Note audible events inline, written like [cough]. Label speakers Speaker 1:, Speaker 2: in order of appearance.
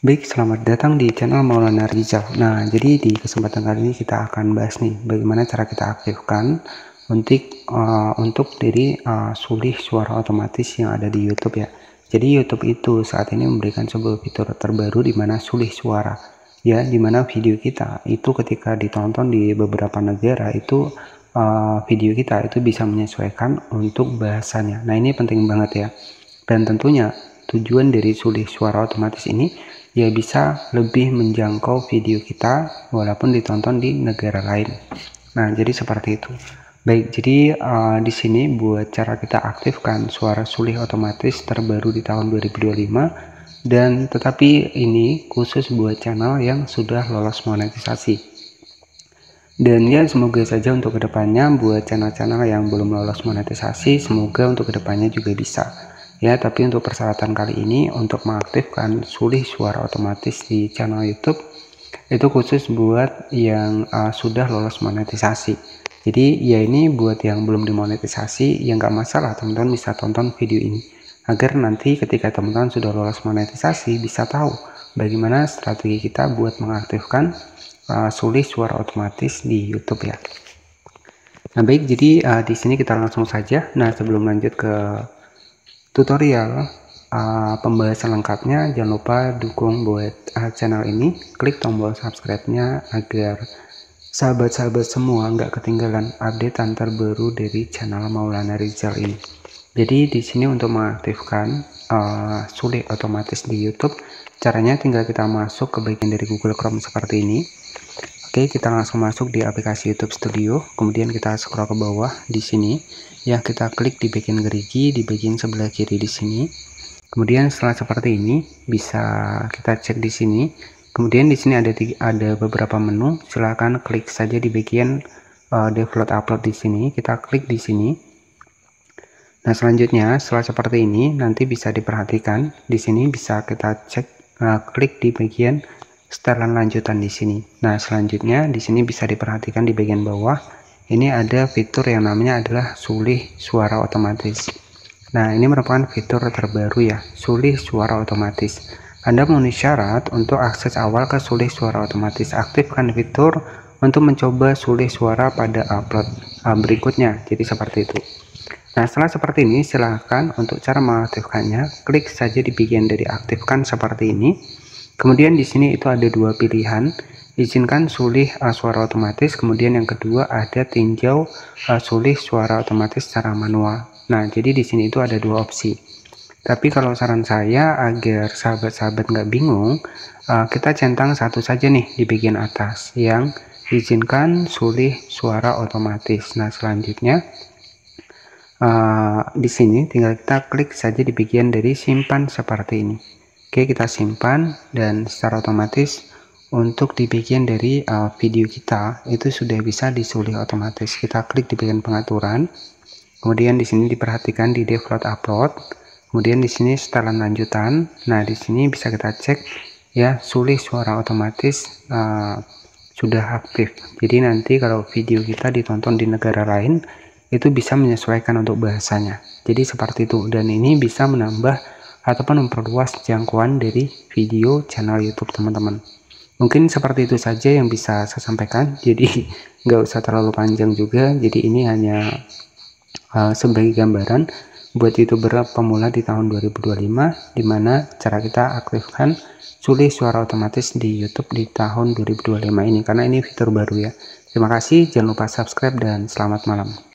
Speaker 1: Baik, selamat datang di channel Maulana Rizal. Nah, jadi di kesempatan kali ini kita akan bahas nih bagaimana cara kita aktifkan untuk uh, untuk dari uh, sulih suara otomatis yang ada di YouTube ya. Jadi YouTube itu saat ini memberikan sebuah fitur terbaru di mana sulih suara ya, di mana video kita itu ketika ditonton di beberapa negara itu uh, video kita itu bisa menyesuaikan untuk bahasanya. Nah, ini penting banget ya. Dan tentunya tujuan dari sulih suara otomatis ini ya bisa lebih menjangkau video kita walaupun ditonton di negara lain. Nah, jadi seperti itu. Baik, jadi uh, di sini buat cara kita aktifkan suara sulih otomatis terbaru di tahun 2025 dan tetapi ini khusus buat channel yang sudah lolos monetisasi. Dan ya semoga saja untuk ke depannya buat channel-channel yang belum lolos monetisasi semoga untuk ke depannya juga bisa. Ya tapi untuk persyaratan kali ini untuk mengaktifkan sulih suara otomatis di channel YouTube itu khusus buat yang uh, sudah lolos monetisasi. Jadi ya ini buat yang belum dimonetisasi ya nggak masalah teman-teman bisa tonton video ini. Agar nanti ketika teman-teman sudah lolos monetisasi bisa tahu bagaimana strategi kita buat mengaktifkan uh, sulih suara otomatis di YouTube ya. Nah baik jadi uh, di sini kita langsung saja. Nah sebelum lanjut ke tutorial uh, pembahasan lengkapnya jangan lupa dukung buat uh, channel ini. Klik tombol subscribe nya agar sahabat-sahabat semua nggak ketinggalan update terbaru dari channel Maulana Rizal ini. Jadi di sini untuk mengaktifkan uh, sulit otomatis di YouTube caranya tinggal kita masuk ke bagian dari Google Chrome seperti ini Oke, kita langsung masuk di aplikasi YouTube Studio. Kemudian kita scroll ke bawah di sini. Ya, kita klik di bagian gerigi di bagian sebelah kiri di sini. Kemudian setelah seperti ini, bisa kita cek di sini. Kemudian di sini ada ada beberapa menu. Silahkan klik saja di bagian uh, download upload di sini. Kita klik di sini. Nah, selanjutnya setelah seperti ini nanti bisa diperhatikan di sini bisa kita cek uh, klik di bagian setelan lanjutan di sini. Nah, selanjutnya di sini bisa diperhatikan di bagian bawah ini ada fitur yang namanya adalah sulih suara otomatis. Nah, ini merupakan fitur terbaru ya, sulih suara otomatis. Anda memenuhi syarat untuk akses awal ke sulih suara otomatis. Aktifkan fitur untuk mencoba sulih suara pada upload uh, berikutnya. Jadi seperti itu. Nah, setelah seperti ini, silahkan untuk cara mengaktifkannya, klik saja di bagian dari aktifkan seperti ini Kemudian di sini itu ada dua pilihan, izinkan sulih uh, suara otomatis, kemudian yang kedua ada tinjau uh, sulih suara otomatis secara manual. Nah, jadi di sini itu ada dua opsi. Tapi kalau saran saya agar sahabat-sahabat nggak bingung, uh, kita centang satu saja nih di bagian atas yang izinkan sulih suara otomatis. Nah, selanjutnya uh, di sini tinggal kita klik saja di bagian dari simpan seperti ini. Oke, kita simpan dan secara otomatis untuk di bagian dari uh, video kita itu sudah bisa disulih otomatis. Kita klik di bagian pengaturan. Kemudian di sini diperhatikan di default upload. Kemudian di sini setelan lanjutan. Nah, di sini bisa kita cek ya sulih suara otomatis uh, sudah aktif. Jadi nanti kalau video kita ditonton di negara lain itu bisa menyesuaikan untuk bahasanya. Jadi seperti itu dan ini bisa menambah ataupun memperluas jangkauan dari video channel YouTube teman-teman. Mungkin seperti itu saja yang bisa saya sampaikan. [laughs] Jadi nggak usah terlalu panjang juga. Jadi ini hanya uh, sebagai gambaran buat youtuber pemula di tahun 2025 di mana cara kita aktifkan sulih suara otomatis di YouTube di tahun 2025 ini karena ini fitur baru ya. Terima kasih, jangan lupa subscribe dan selamat malam.